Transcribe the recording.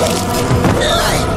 Yes!